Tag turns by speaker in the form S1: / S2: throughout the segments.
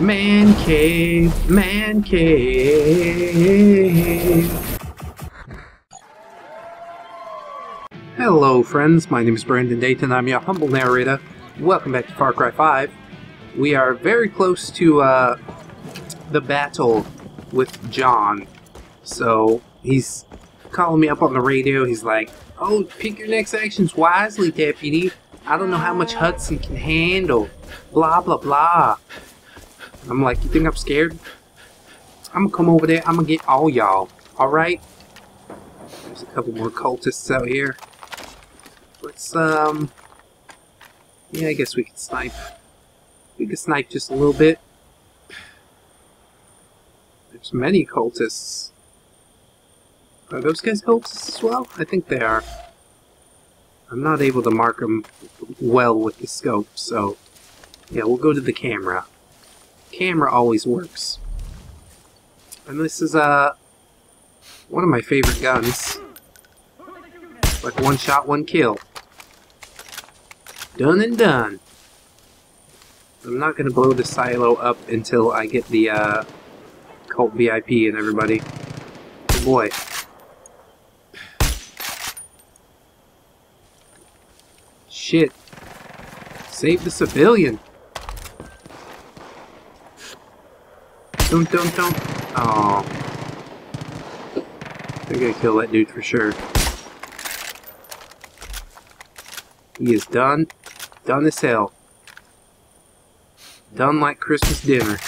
S1: Man cave, man cave. Hello, friends. My name is Brandon Dayton. I'm your humble narrator. Welcome back to Far Cry 5. We are very close to uh, the battle with John. So he's calling me up on the radio. He's like, "Oh, pick your next actions wisely, deputy. I don't know how much Hudson can handle." Blah blah blah. I'm like, "You think I'm scared? I'm gonna come over there. I'm gonna get all y'all. All right." There's a couple more cultists out here. Let's um. Yeah, I guess we can snipe. We can snipe just a little bit. There's many cultists. Are those guys cultists as well? I think they are. I'm not able to mark them well with the scope, so... Yeah, we'll go to the camera. Camera always works. And this is, uh... One of my favorite guns. Like one shot, one kill. Done and done. I'm not going to blow the silo up until I get the, uh... Cult VIP and everybody. Oh boy. Shit. Save the civilian. Don't, don't, don't. Oh. They're gonna kill that dude for sure. He is done. Done as hell. Done like Christmas dinner.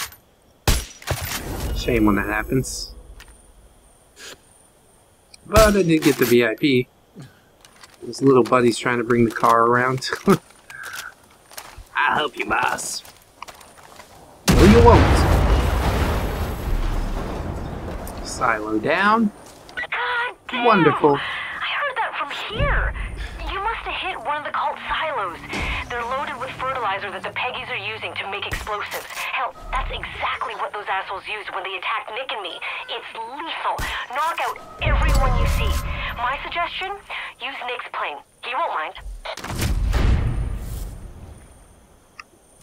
S1: Shame when that happens. But I did get the VIP. His little buddy's trying to bring the car around. I'll help you, boss. No, you won't. Silo down.
S2: God damn!
S1: Wonderful.
S2: I heard that from here. You must have hit one of the cult silos. They're loaded with fertilizer that the Peggies are using to make explosives. Hell, that's exactly what those assholes used when they attacked Nick and me. It's lethal. Knock out everyone you see. My suggestion? Use Nick's plane. He won't mind.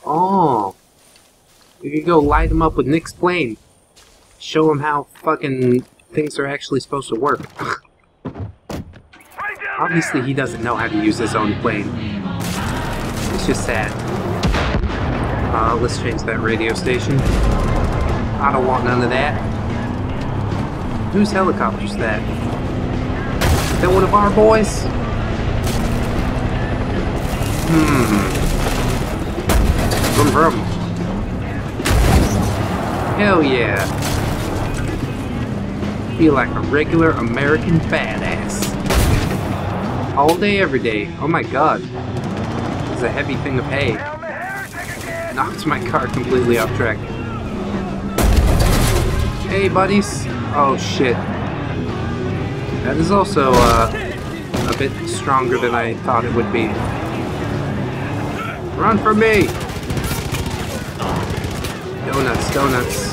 S1: Oh. We could go light him up with Nick's plane. Show him how fucking things are actually supposed to work. Obviously, he doesn't know how to use his own plane. It's just sad. Uh, let's change that radio station. I don't want none of that. Whose helicopter's that? Is that one of our boys? Hmm. Vroom vroom. Hell yeah. Feel like a regular American badass. All day, every day. Oh my god. Is a heavy thing to pay. Knocked my car completely off track. Hey, buddies. Oh, shit. That is also, uh, a bit stronger than I thought it would be. Run from me! Donuts, donuts.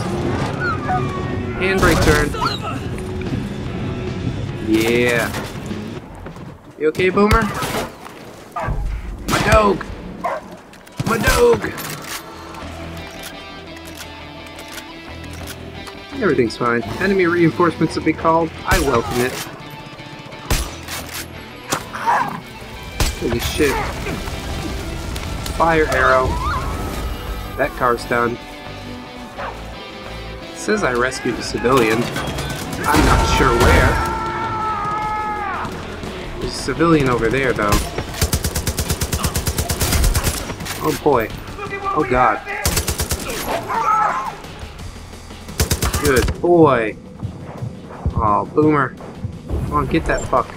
S1: Handbrake turn. Yeah. You okay, Boomer? My dog! My dog! Everything's fine. Enemy reinforcements will be called. I welcome it. Holy shit. Fire arrow. That car's done. It says I rescued a civilian. I'm not sure where. Civilian over there, though. Oh boy. Oh god. Good boy. Oh, Boomer. Come on, get that fuck.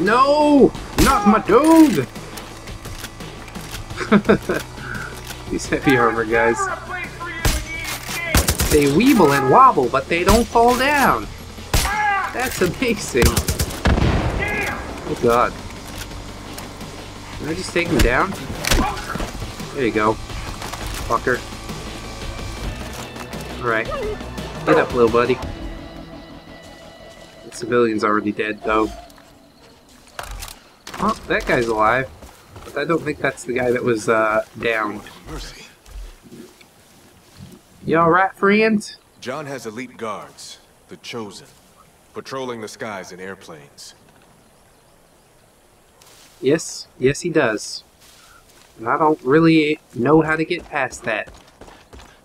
S1: No! Not my dog! These heavy armor guys. They weeble and wobble, but they don't fall down. That's amazing. Oh god. Can I just take him down? There you go. Fucker. Alright. Get up, little buddy. The civilian's already dead, though. Oh, that guy's alive. But I don't think that's the guy that was uh, downed.
S3: Mercy.
S1: You alright, friend?
S3: John has elite guards, the Chosen, patrolling the skies in airplanes.
S1: Yes, yes he does. And I don't really know how to get past that.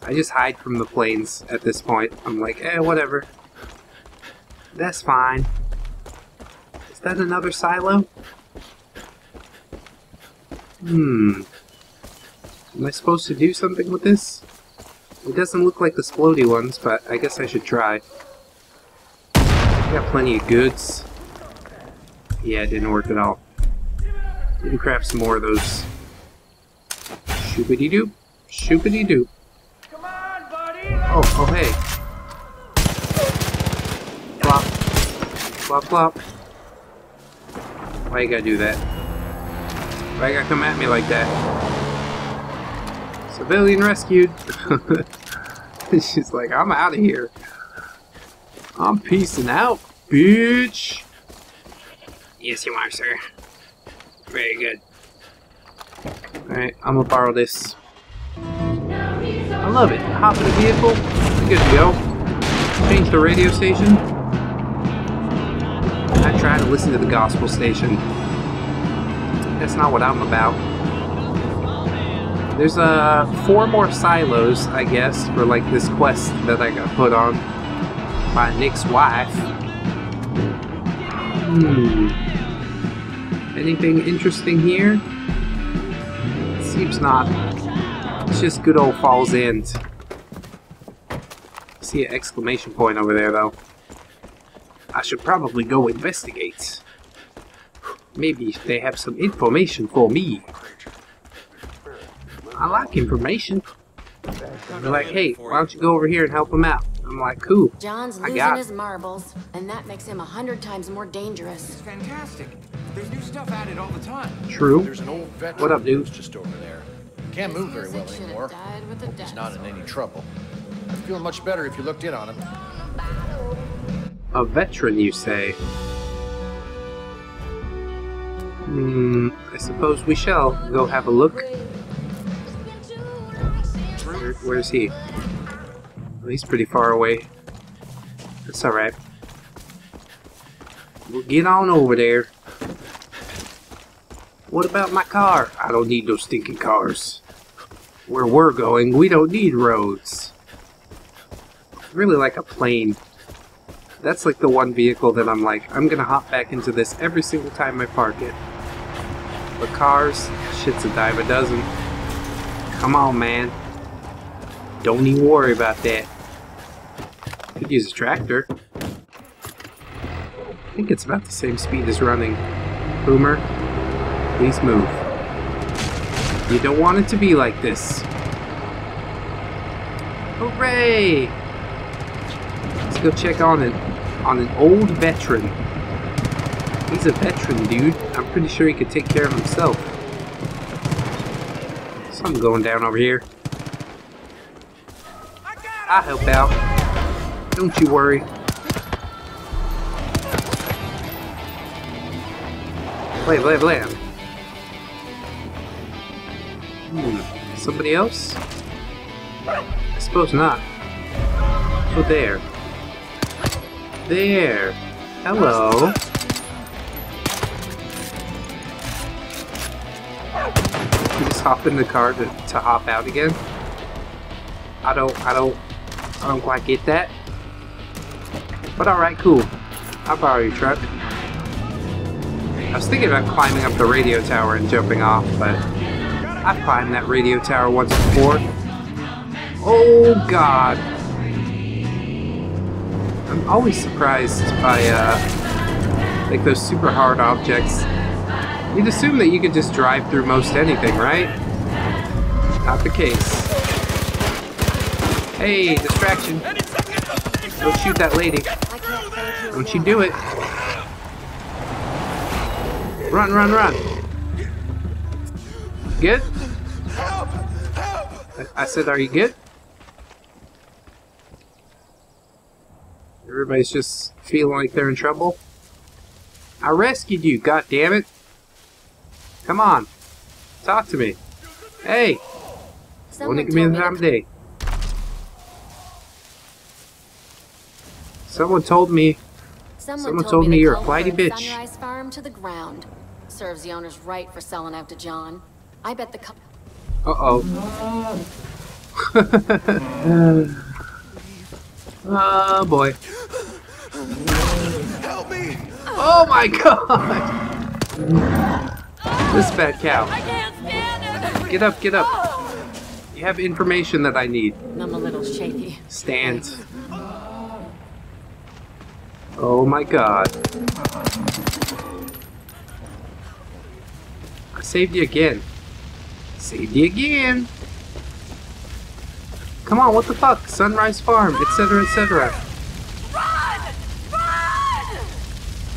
S1: I just hide from the planes at this point. I'm like, eh, whatever. That's fine. Is that another silo? Hmm. Am I supposed to do something with this? It doesn't look like the splody ones, but I guess I should try. Got plenty of goods. Yeah, it didn't work at all. To grab some more of those. Shoopity doop. Shoopity doop. Oh, oh hey. Flop. Flop, flop. Why you gotta do that? Why you gotta come at me like that? Civilian rescued. She's like, I'm out of here. I'm peacing out, bitch. Yes, you are, sir. Very good. Alright, I'm gonna borrow this. I love it. Hop in the vehicle. We're good to go. Change the radio station. I try to listen to the gospel station. That's not what I'm about. There's uh four more silos, I guess, for like this quest that I got put on by Nick's wife. Hmm. Anything interesting here? Seems not. It's just good old Falls End. See an exclamation point over there, though. I should probably go investigate. Maybe they have some information for me. I like information. They're like, hey, why don't you go over here and help them out? I'm like, cool.
S4: John's
S1: I
S4: losing
S1: got
S4: his marbles, and that makes him a hundred times more dangerous.
S5: It's fantastic. There's new stuff added all the time.
S1: True.
S6: There's an old veteran
S1: What up, dude?
S6: who's just over there. Can't move very well
S4: Music
S6: anymore.
S4: died with
S6: Hope he's not in any trouble. I'd feel much better if you looked in on him.
S1: A veteran, you say? Hmm, I suppose we shall go have a look. Where, where's he? Oh, he's pretty far away. That's alright. We'll get on over there. What about my car? I don't need those stinking cars. Where we're going, we don't need roads. I Really like a plane. That's like the one vehicle that I'm like, I'm gonna hop back into this every single time I park it. But cars, shit's a dime a dozen. Come on, man. Don't even worry about that. Could use a tractor. I think it's about the same speed as running. Boomer, please move. You don't want it to be like this. Hooray! Let's go check on an on an old veteran. He's a veteran, dude. I'm pretty sure he could take care of himself. Something going down over here. I'll help out. Don't you worry. Blam, blam, blam. Hmm. Somebody else? I suppose not. Oh, there. There. Hello. Just hop in the car to, to hop out again? I don't, I don't, I don't quite get that. But alright, cool. I'll borrow your truck. I was thinking about climbing up the radio tower and jumping off, but I've climbed that radio tower once before. Oh god. I'm always surprised by uh like those super hard objects. You'd assume that you could just drive through most anything, right? Not the case. Hey, distraction. Don't shoot that lady.
S4: I can't thank you
S1: Don't you do it. Run, run, run. Good? I, I said, are you good? Everybody's just feeling like they're in trouble. I rescued you, god damn it. Come on. Talk to me. Hey,
S4: Someone
S1: wanna give me the time of day? Someone told me.
S4: Someone
S1: someone
S4: told,
S1: told
S4: me,
S1: me you're a flighty bitch.
S4: Sunrise Farm to the ground. Serves the owners right for selling out to John. I bet the cult.
S1: Uh oh. oh boy.
S3: Help me!
S1: Oh my god! This bad cow. Get up, get up. You have information that I need.
S4: I'm a little shaky.
S1: Stand. Oh my god. I saved you again. Saved you again. Come on, what the fuck? Sunrise Farm, etc., etc.
S2: Run! Run!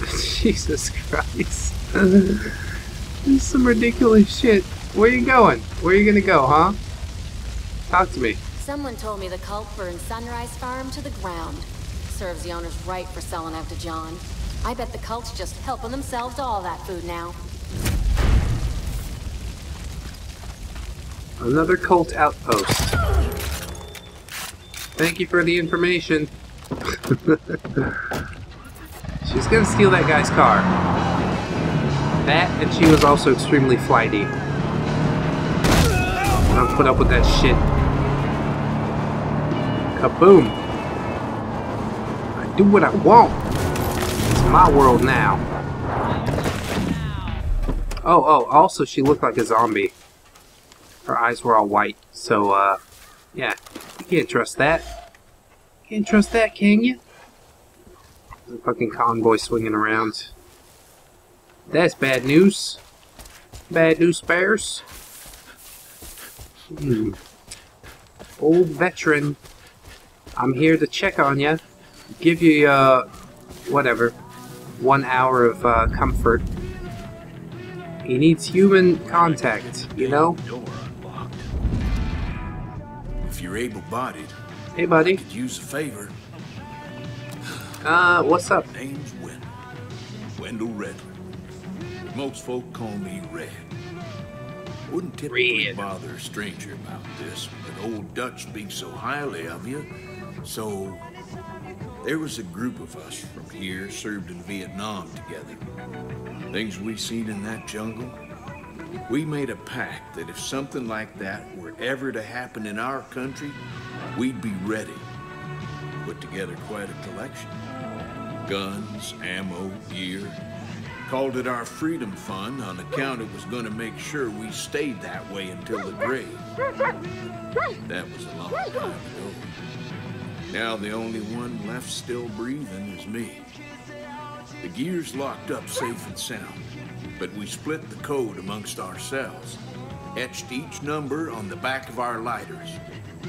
S1: Jesus Christ. this is some ridiculous shit. Where you going? Where you gonna go, huh? Talk to me.
S4: Someone told me the cult burned Sunrise Farm to the ground. Serves the owners right for selling out to John. I bet the cult's just helping themselves to all that food now.
S1: Another cult outpost. Thank you for the information. She's gonna steal that guy's car. That, and she was also extremely flighty. I don't put up with that shit. Kaboom! Do what I want. It's my world now. Oh, oh, also she looked like a zombie. Her eyes were all white, so, uh, yeah, you can't trust that. Can't trust that, can you? There's a fucking convoy swinging around. That's bad news. Bad news bears. Hmm. Old veteran. I'm here to check on you. Give you, uh, whatever. One hour of, uh, comfort. He needs human contact, you know?
S7: Door unlocked. If you're able-bodied,
S1: Hey, buddy.
S7: could use a favor.
S1: Uh, what's up?
S7: Name's Wendell. Wendell Redler. Most folk call me Red. Wouldn't typically
S1: Red.
S7: bother a stranger about this, but old Dutch speaks so highly of you. So, there was a group of us from here served in Vietnam together. Things we seen in that jungle. We made a pact that if something like that were ever to happen in our country, we'd be ready. Put together quite a collection. Guns, ammo, gear. Called it our Freedom Fund on account it was going to make sure we stayed that way until the grave. That was a long time ago. Now the only one left still breathing is me. The gear's locked up safe and sound, but we split the code amongst ourselves. Etched each number on the back of our lighters.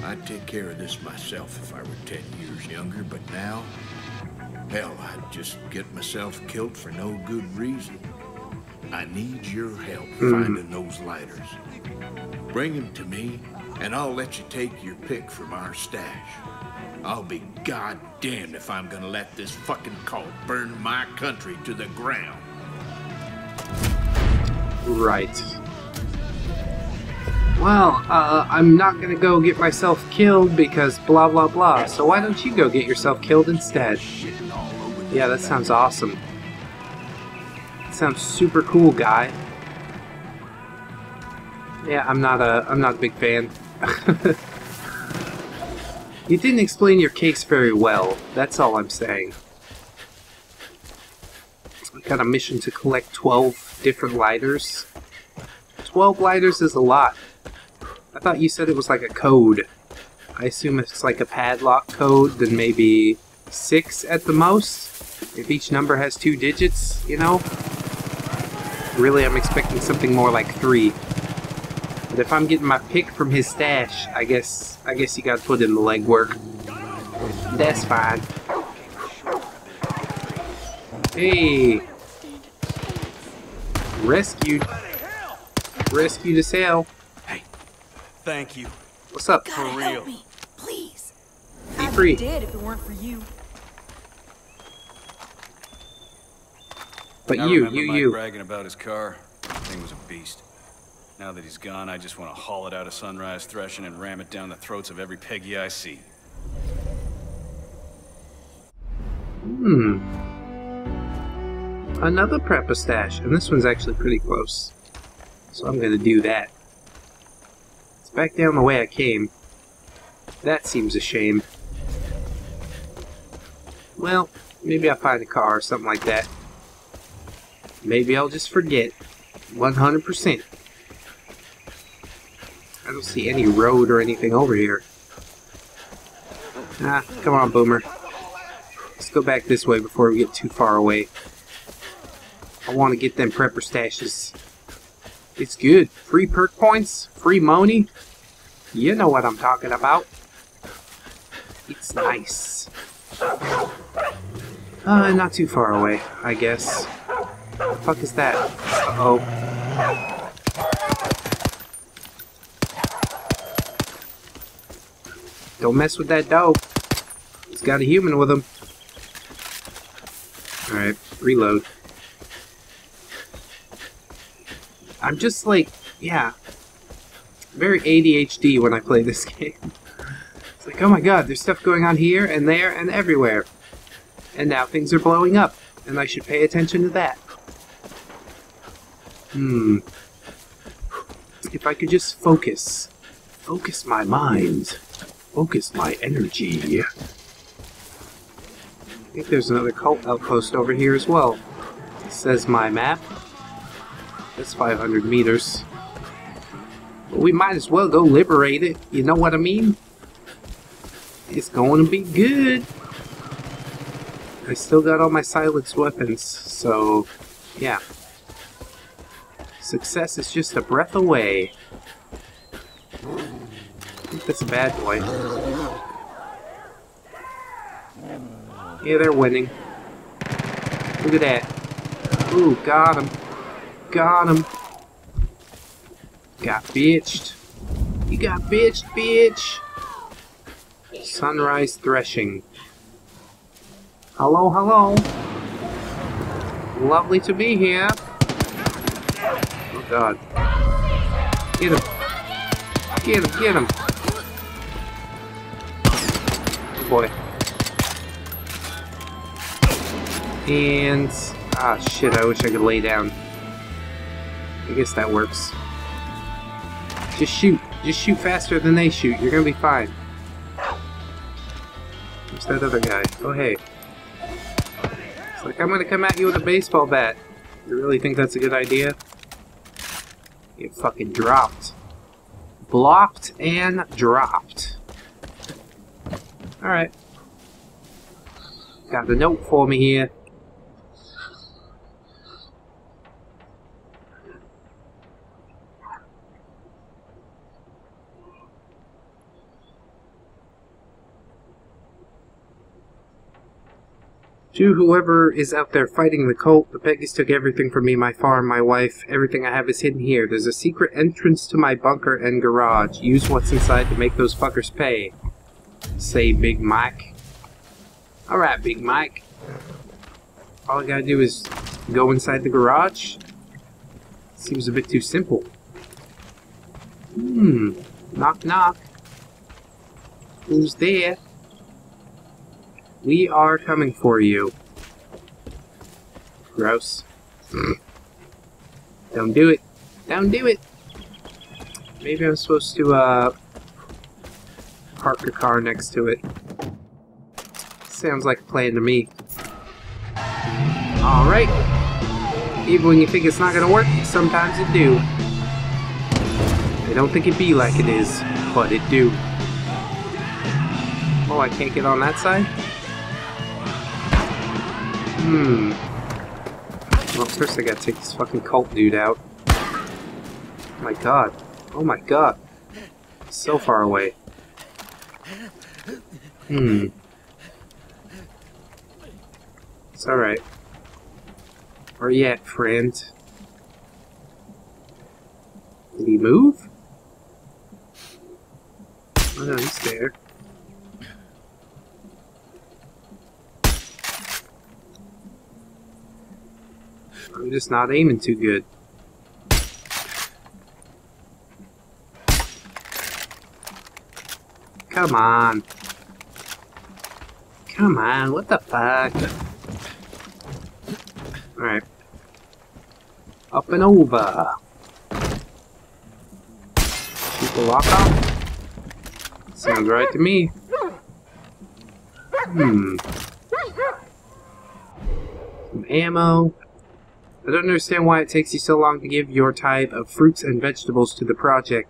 S7: I'd take care of this myself if I were ten years younger, but now, hell, I'd just get myself killed for no good reason. I need your help hmm. finding those lighters. Bring them to me, and I'll let you take your pick from our stash. I'll be goddamned if I'm gonna let this fucking cult burn my country to the ground.
S1: Right. Well, uh, I'm not gonna go get myself killed because blah blah blah, so why don't you go get yourself killed instead? Yeah, that sounds awesome. That sounds super cool, guy. Yeah, I'm not a I'm not a big fan. you didn't explain your case very well. That's all I'm saying. I got a mission to collect 12 different lighters. 12 lighters is a lot. I thought you said it was like a code. I assume it's like a padlock code, then maybe 6 at the most? If each number has two digits, you know? Really, I'm expecting something more like 3. But if I'm getting my pick from his stash, I guess I guess you gotta put in the legwork. That's fine. Hey! Rescued. Rescued as hell.
S8: Hey, thank you.
S1: What's up?
S8: For real.
S4: me, please.
S1: Be free.
S9: Dead if it weren't for you.
S1: But
S8: I
S1: you,
S8: remember
S1: you,
S8: Mike
S1: you.
S8: bragging about his car. Thing was a beast. Now that he's gone, I just want to haul it out of Sunrise Threshing and ram it down the throats of every Peggy I see.
S1: Hmm. Another prepper stash, and this one's actually pretty close. So I'm gonna do that. It's back down the way I came. That seems a shame. Well, maybe I'll find a car or something like that. Maybe I'll just forget. 100%. I don't see any road or anything over here. Ah, come on, Boomer. Let's go back this way before we get too far away. I want to get them prepper stashes. It's good. Free perk points, free money. You know what I'm talking about. It's nice. Uh, not too far away, I guess. What the fuck is that? Uh oh Don't mess with that dog. He's got a human with him. Alright, reload. I'm just like, yeah, very ADHD when I play this game. It's like, oh my god, there's stuff going on here and there and everywhere. And now things are blowing up, and I should pay attention to that. Hmm. If I could just focus. Focus my mind. Focus my energy. I think there's another cult outpost over here as well. says my map. That's 500 meters. But we might as well go liberate it. You know what I mean? It's going to be good. I still got all my silenced weapons, so yeah. Success is just a breath away. Think that's a bad boy. Yeah, they're winning. Look at that. Ooh, got him. Got him. Got bitched. You got bitched, bitch. Sunrise threshing. Hello, hello. Lovely to be here. Oh god. Get him. Get him, get him. Boy. And... Ah, shit, I wish I could lay down. I guess that works. Just shoot. Just shoot faster than they shoot. You're gonna be fine. Where's that other guy? Oh, hey. It's like, I'm gonna come at you with a baseball bat. You really think that's a good idea? Get fucking dropped. Blocked and dropped. Alright. Got a note for me here. To whoever is out there fighting the cult, the Peggies took everything from me, my farm, my wife. Everything I have is hidden here. There's a secret entrance to my bunker and garage. Use what's inside to make those fuckers pay. Say Big Mike. Alright, Big Mike. All I gotta do is go inside the garage? Seems a bit too simple. Hmm. Knock knock. Who's there? We are coming for you. Gross. Don't do it. Don't do it. Maybe I'm supposed to, uh, park a car next to it. Sounds like a plan to me. Alright. Even when you think it's not gonna work, sometimes it do. I don't think it be like it is, but it do. Oh, I can't get on that side? Hmm. Well, first I gotta take this fucking cult dude out. Oh my god. Oh my god. So far away. Hmm. It's alright. Where you at, friend? Did he move? Oh no, he's there. I'm just not aiming too good. Come on. Come on, what the fuck? Alright. Up and over. The lock off? Sounds right to me. Hmm. Some ammo. I don't understand why it takes you so long to give your type of fruits and vegetables to the project.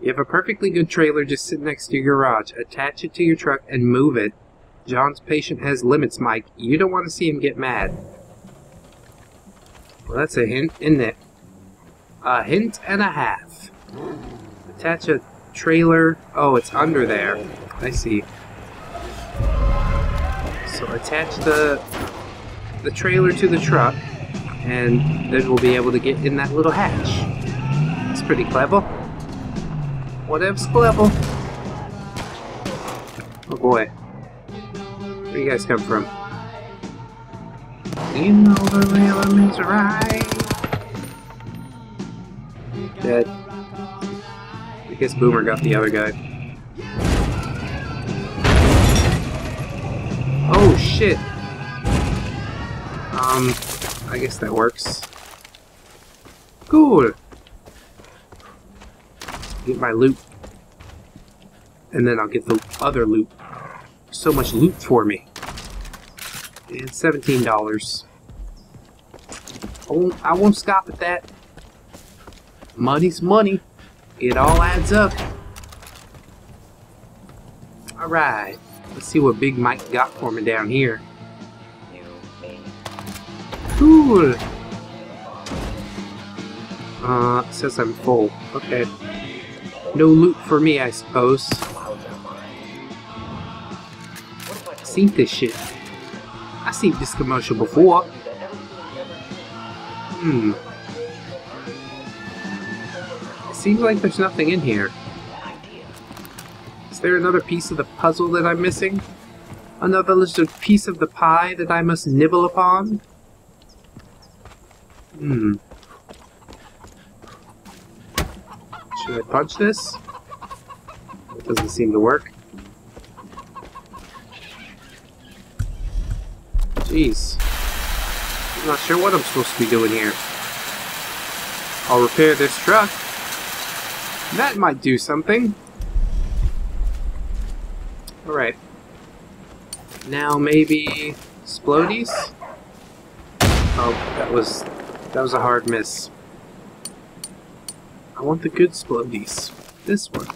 S1: You have a perfectly good trailer just sitting next to your garage. Attach it to your truck and move it. John's patient has limits, Mike. You don't want to see him get mad. Well, that's a hint, isn't it? A hint and a half. Attach a trailer. Oh, it's under there. I see. So attach the the trailer to the truck, and then we'll be able to get in that little hatch. It's pretty clever. Whatever's clever. Oh boy. Where do you guys come from? You know the rhythm is right. Dead. I guess Boomer got the other guy. Oh shit! Um, I guess that works. Cool! Get my loot. And then I'll get the other loot. So much loot for me. And $17. I won't, I won't stop at that. Money's money. It all adds up. Alright. Let's see what Big Mike got for me down here. Cool. Uh, says I'm full. Okay. No loot for me, I suppose. Seen this shit. I seen this commercial before. Hmm. It seems like there's nothing in here. Is there another piece of the puzzle that I'm missing? Another little piece of the pie that I must nibble upon? Hmm. Should I punch this? It doesn't seem to work. Jeez. I'm not sure what I'm supposed to be doing here. I'll repair this truck. That might do something. Alright. Now maybe... Splodies? Oh, that was... That was a hard miss. I want the good Splodies. This one.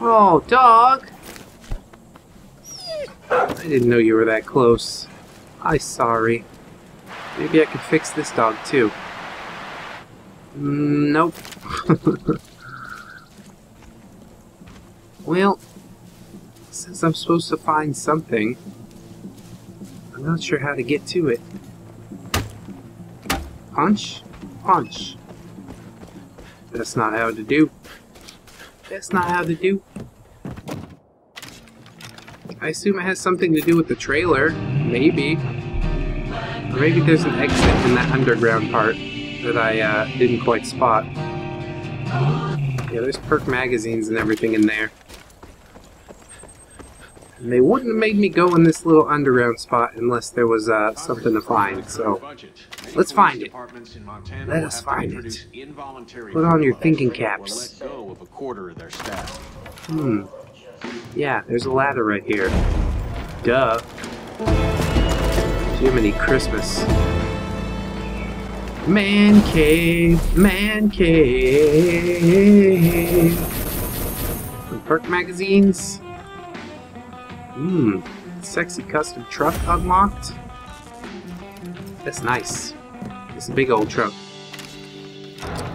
S1: Oh, dog! I didn't know you were that close. I sorry. Maybe I could fix this dog too. Mm, nope. well, since I'm supposed to find something, I'm not sure how to get to it. Punch? Punch. That's not how to do. That's not how to do. I assume it has something to do with the trailer. Maybe. Or maybe there's an exit in that underground part that I uh, didn't quite spot. Yeah, there's perk magazines and everything in there. And they wouldn't have made me go in this little underground spot unless there was uh, something to find, so let's find it. Let us find it. Put on your thinking caps. Hmm. Yeah, there's a ladder right here. Duh. Jiminy Christmas. Man cave, man cave. Some perk magazines. Hmm. Sexy custom truck unlocked. That's nice. It's a big old truck.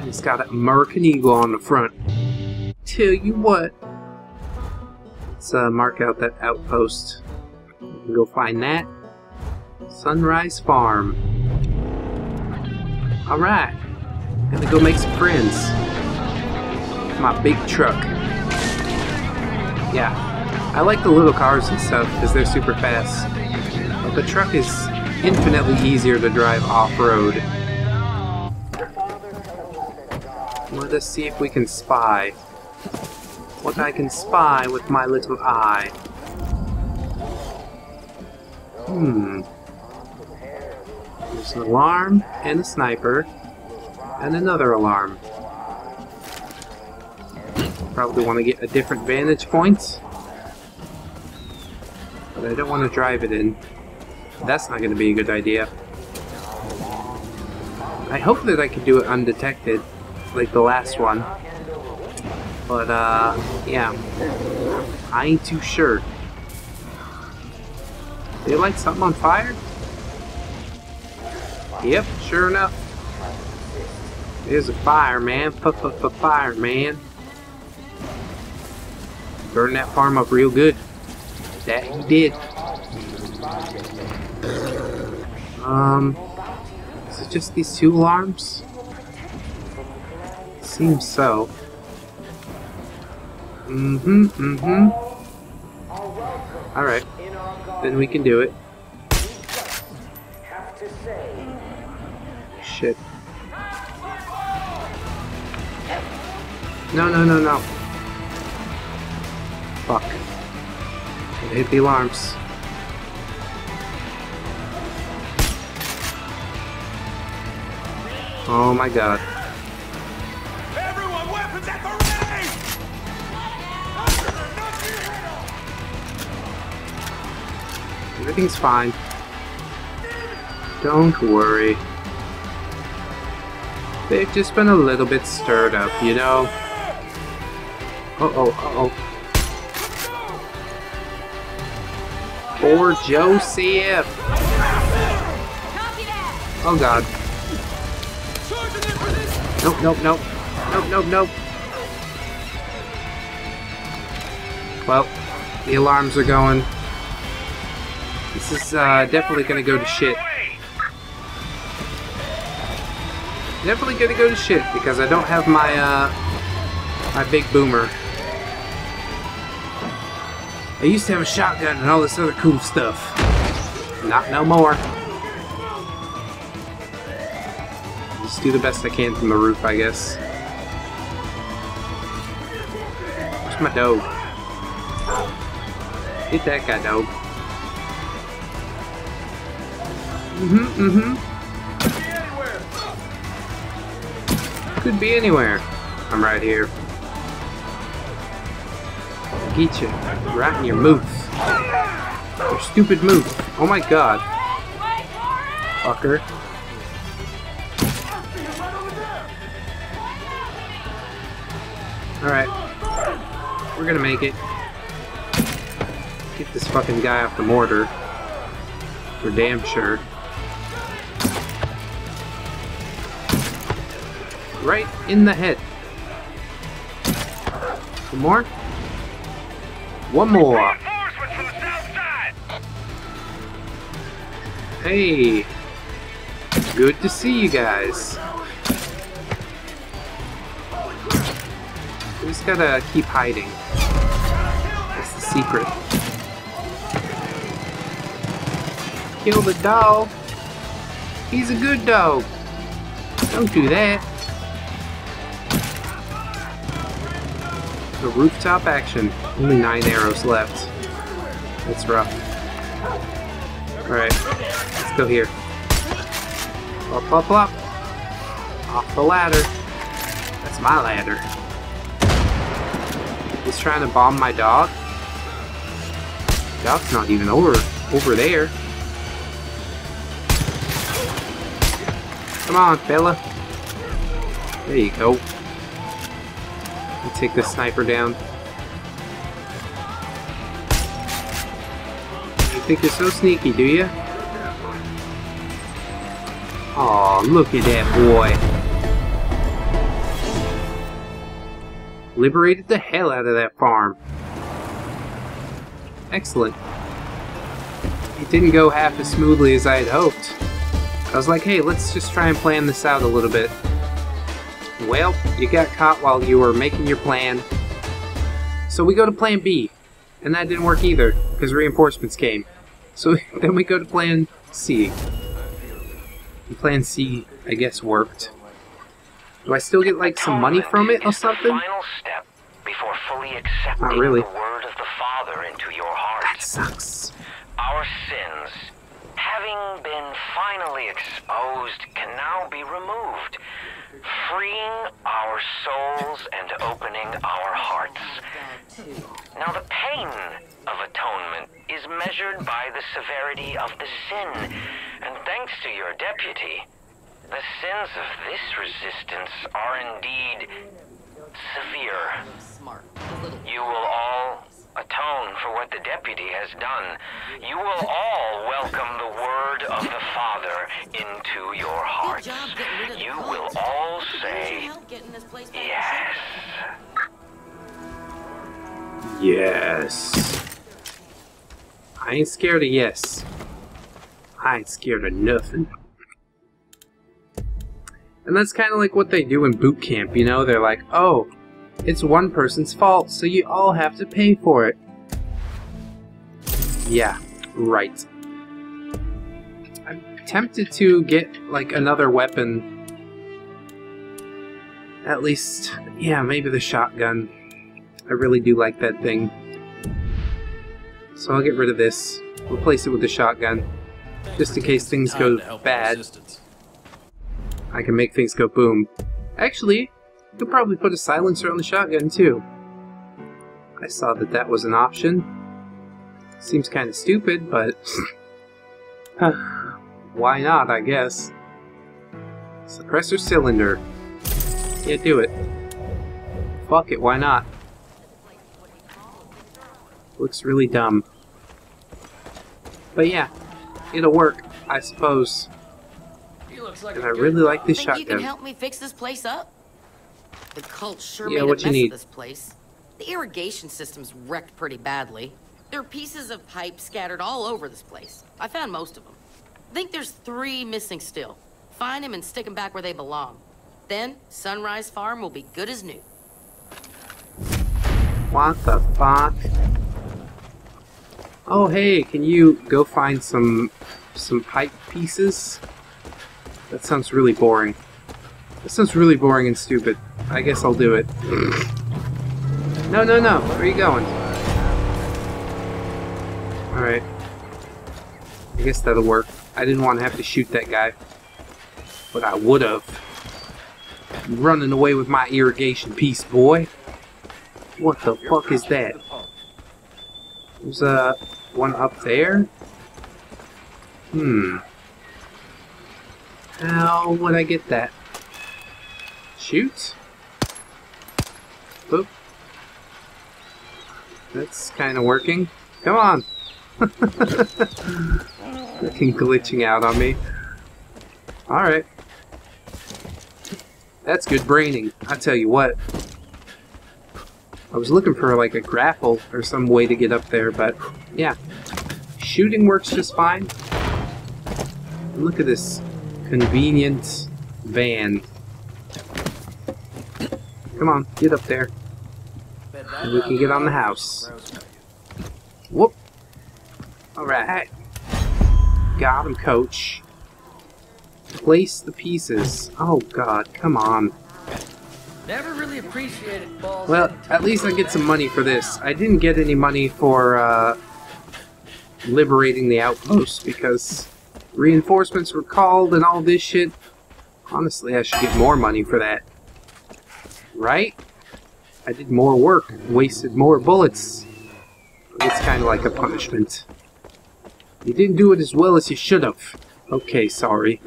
S1: It's got an American Eagle on the front. Tell you what, Let's uh, mark out that outpost. Go find that. Sunrise Farm. Alright. Gonna go make some friends. My big truck. Yeah. I like the little cars and stuff because they're super fast. But the truck is infinitely easier to drive off-road. Let us see if we can spy. What I can spy with my little eye. Hmm. There's an alarm and a sniper and another alarm. Probably want to get a different vantage point. But I don't want to drive it in. That's not going to be a good idea. I hope that I can do it undetected, like the last one. But, uh, yeah. I ain't too sure. They light something on fire? Yep, sure enough. There's a fire, man. F-f-f-fire, man. Burn that farm up real good. That he did. Um, is it just these two alarms? Seems so. Mm-hmm, mm-hmm. Alright. Then we can do it. Shit. No, no, no, no. Fuck. Gotta hit the alarms. Oh my god. Everything's fine. Don't worry. They've just been a little bit stirred up, you know? Uh-oh, uh-oh. Poor Joseph! Oh god. Nope, nope, nope. Nope, nope, nope. Well, the alarms are going. This is uh, definitely gonna go to shit. Definitely gonna go to shit because I don't have my uh, my big boomer. I used to have a shotgun and all this other cool stuff. Not no more. Just do the best I can from the roof, I guess. Where's my dog? Hit that guy, dog. Mm-hmm, mm-hmm. Could be anywhere. I'm right here. Get you. Right in your mouth. Your stupid mouth. Oh my god. Fucker. Alright. We're gonna make it. Get this fucking guy off the mortar. For damn sure. Right in the head. One more? One more. Hey. Good to see you guys. We just gotta keep hiding. That's the secret. Kill the dog. He's a good dog. Don't do that. The rooftop action. Only nine arrows left. That's rough. Alright, let's go here. Up, up, up. Off the ladder. That's my ladder. He's trying to bomb my dog. Dog's not even over over there. Come on, fella. There you go. Take the sniper down. You think you're so sneaky, do you? Aw, look at that boy. Liberated the hell out of that farm. Excellent. It didn't go half as smoothly as I had hoped. I was like, hey, let's just try and plan this out a little bit. Well, you got caught while you were making your plan. So we go to plan B. And that didn't work either, because reinforcements came. So then we go to plan C. And plan C, I guess, worked. Do I still get, like, some money from it or something?
S9: Final step before fully accepting
S1: Not really.
S9: the word of the Father into your
S1: That
S9: heart.
S1: sucks.
S9: Our sins, having been finally exposed, can now be removed, freeing our souls and opening our hearts. Now, the pain of atonement is measured by the severity of the sin, and thanks to your deputy, the sins of this resistance are indeed severe.
S10: Smart. A little.
S9: You will all atone for what the deputy has done. You will all welcome the word of the Father into your
S10: Good
S9: hearts.
S10: job getting rid of the
S9: You
S10: cult.
S9: will all say,
S10: your help getting this place
S9: yes.
S1: Yes. I ain't scared of yes. I ain't scared of nothing. And that's kind of like what they do in boot camp, you know? They're like, oh, it's one person's fault, so you all have to pay for it. Yeah, right. I'm tempted to get, like, another weapon. At least, yeah, maybe the shotgun. I really do like that thing. So I'll get rid of this, replace it with the shotgun, just in case things go bad. I can make things go boom. Actually, could probably put a silencer on the shotgun too. I saw that that was an option. Seems kind of stupid, but why not, I guess. Suppressor cylinder. Yeah, do it. Fuck it, why not? Looks really dumb. But yeah, it'll work, I suppose.
S10: He looks like
S1: And
S10: a
S1: I
S10: good
S1: really like
S10: guy.
S1: this
S10: Think you can
S1: shotgun.
S10: help me fix this place up? The cult sure
S1: Yeah,
S10: made
S1: what
S10: a
S1: you
S10: mess
S1: need?
S10: of this place. The irrigation system's wrecked pretty badly. There are pieces of pipe scattered all over this place. I found most of them. I think there's three missing still. Find them and stick them back where they belong. Then, Sunrise Farm will be good as new.
S1: What the fuck? Oh hey, can you go find some some pipe pieces? That sounds really boring. That sounds really boring and stupid. I guess I'll do it. no, no, no. Where are you going? Alright. I guess that'll work. I didn't want to have to shoot that guy. But I would have. Running away with my irrigation piece, boy. What the fuck is that? There's uh, one up there? Hmm. How would I get that? Shoot? Boop. That's kind of working. Come on! Fucking glitching out on me. Alright. That's good braining, I tell you what. I was looking for like a grapple or some way to get up there, but yeah. Shooting works just fine. Look at this convenient van. Come on, get up there. And we can get on the house. Whoop. Alright. Got him, coach. Place the pieces. Oh god, come on.
S10: Never really appreciated balls.
S1: Well, at least I get some money for this. I didn't get any money for uh, liberating the outpost because reinforcements were called and all this shit. Honestly, I should get more money for that. Right? I did more work, wasted more bullets. It's kind of like a punishment. You didn't do it as well as you should have. Okay, sorry.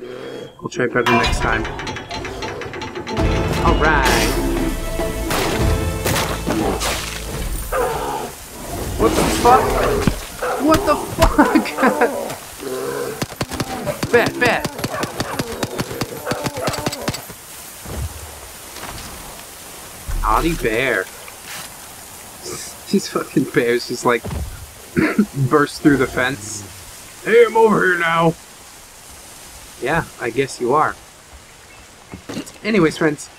S1: I'll try better next time. Alright. What the fuck? What the fuck? bet, bet. Naughty bear. These fucking bears just like burst through the fence. Hey, I'm over here now. Yeah, I guess you are. Anyways, friends,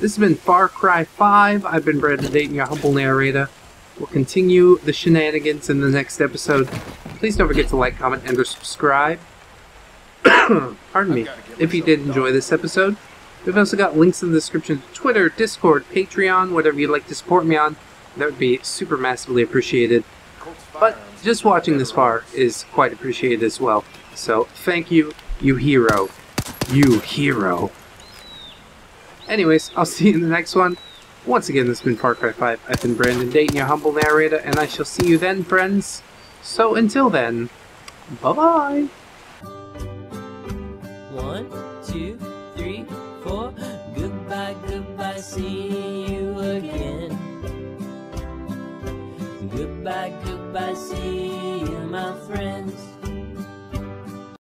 S1: this has been Far Cry 5. I've been Brandon Dayton, your humble narrator. We'll continue the shenanigans in the next episode. Please don't forget to like, comment, and or subscribe. Pardon me. If you did enjoy this episode, we've also got links in the description to Twitter, Discord, Patreon, whatever you'd like to support me on. that would be super massively appreciated. But just watching this far is quite appreciated as well. So thank you, you hero. You hero. Anyways, I'll see you in the next one. Once again, this has been Far Cry 5. I've been Brandon Dayton, your humble narrator, and I shall see you then, friends. So until then, bye-bye.
S11: One, two, door. Goodbye, goodbye, see you again. Goodbye, goodbye, see you, my friends.